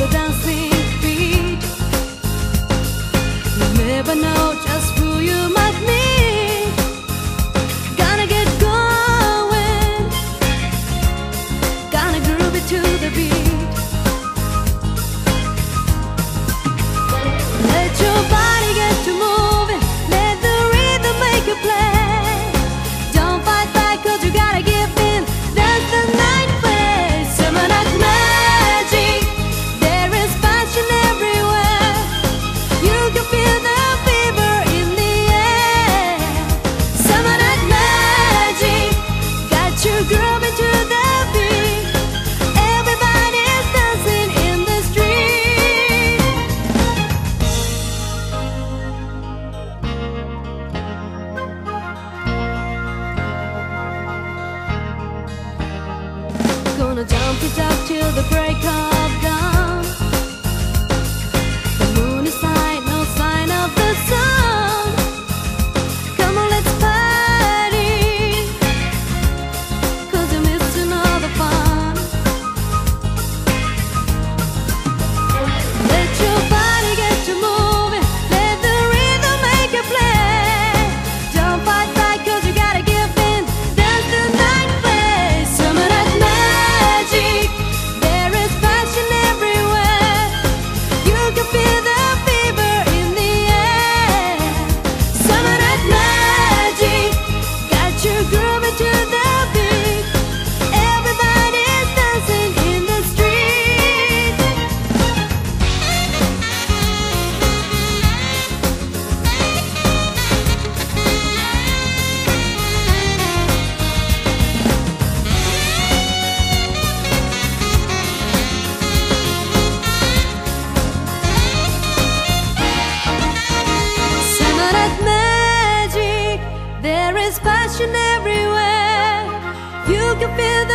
the dance. gonna jump it up till the break of passion everywhere. You can feel